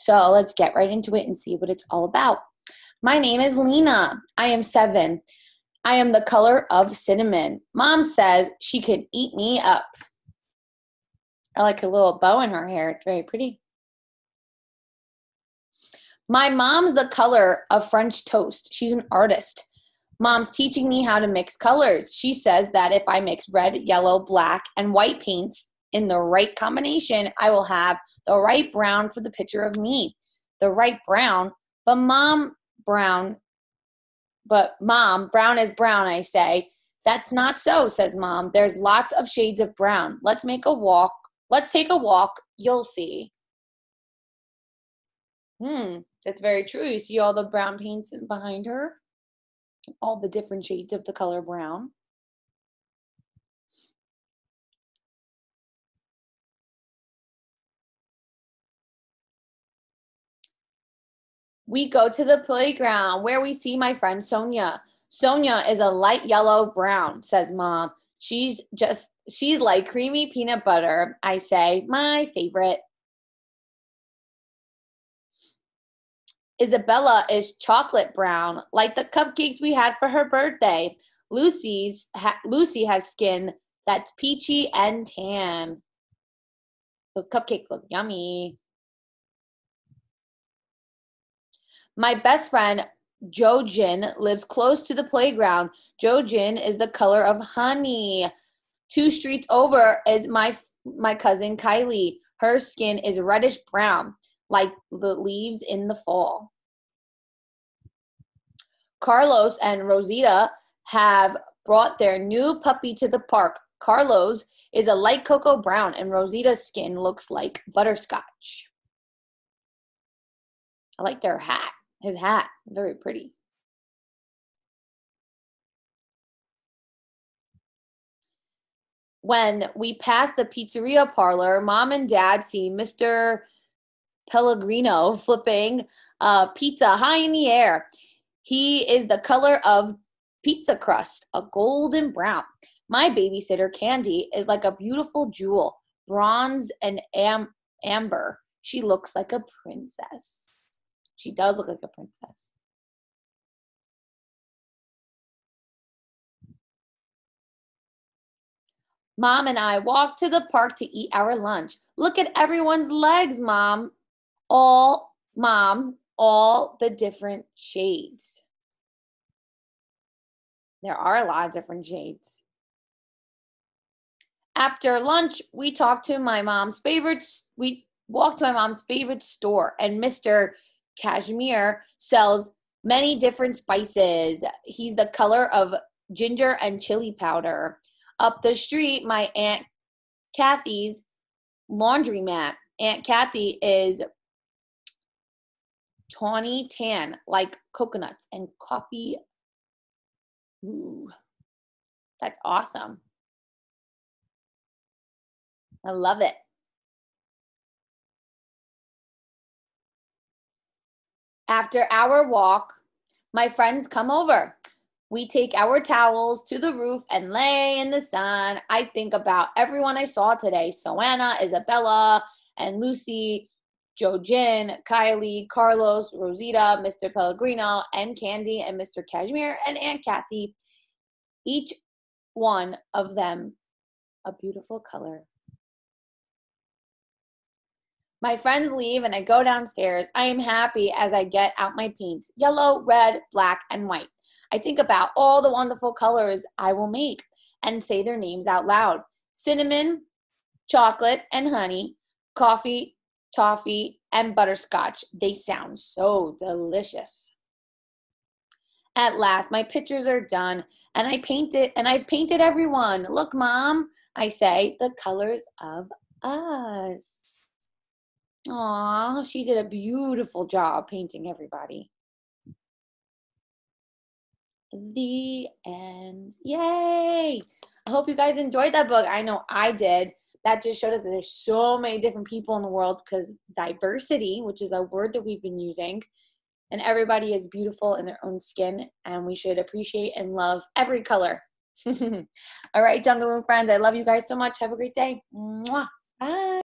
So let's get right into it and see what it's all about. My name is Lena. I am seven. I am the color of cinnamon. Mom says she can eat me up. I like a little bow in her hair. It's very pretty. My mom's the color of French toast. She's an artist. Mom's teaching me how to mix colors. She says that if I mix red, yellow, black, and white paints in the right combination, I will have the right brown for the picture of me. The right brown, but mom brown, but mom, brown is brown, I say. That's not so, says mom. There's lots of shades of brown. Let's make a walk. Let's take a walk. You'll see. Hmm, that's very true. You see all the brown paints behind her? all the different shades of the color brown. We go to the playground where we see my friend Sonia. Sonia is a light yellow brown, says mom. She's just, she's like creamy peanut butter. I say, my favorite. Isabella is chocolate brown, like the cupcakes we had for her birthday. Lucy's ha- Lucy has skin that's peachy and tan. Those cupcakes look yummy. My best friend Jo-Jin lives close to the playground. Jo-Jin is the color of honey. Two streets over is my my cousin Kylie. Her skin is reddish brown like the leaves in the fall. Carlos and Rosita have brought their new puppy to the park. Carlos is a light cocoa brown, and Rosita's skin looks like butterscotch. I like their hat, his hat, very pretty. When we pass the pizzeria parlor, mom and dad see Mr. Pellegrino flipping uh, pizza high in the air. He is the color of pizza crust, a golden brown. My babysitter, Candy, is like a beautiful jewel, bronze and am- amber. She looks like a princess. She does look like a princess. Mom and I walk to the park to eat our lunch. Look at everyone's legs, Mom all, mom, all the different shades. There are a lot of different shades. After lunch, we talked to my mom's favorite, we walked to my mom's favorite store, and Mr. Cashmere sells many different spices. He's the color of ginger and chili powder. Up the street, my Aunt Kathy's laundromat. Aunt Kathy is tawny tan like coconuts and coffee. Ooh, that's awesome. I love it. After our walk, my friends come over. We take our towels to the roof and lay in the sun. I think about everyone I saw today Sonia, Isabella, and Lucy, Jo-Jin, Kylie, Carlos, Rosita, Mr. Pellegrino, and Candy, and Mr. Cashmere, and Aunt Kathy. Each one of them a beautiful color. My friends leave and I go downstairs. I am happy as I get out my paints yellow, red, black, and white. I think about all the wonderful colors I will make and say their names out loud cinnamon, chocolate, and honey, coffee, toffee, and butterscotch. They sound so delicious. At last, my pictures are done, and I painted, and I've painted everyone. Look, mom, I say, the colors of us. Aw, she did a beautiful job painting everybody. The end. Yay! I hope you guys enjoyed that book. I know I did that just showed us that there's so many different people in the world because diversity, which is a word that we've been using, and everybody is beautiful in their own skin, and we should appreciate and love every color. All right, Jungle Moon friends, I love you guys so much. Have a great day. Mwah. Bye.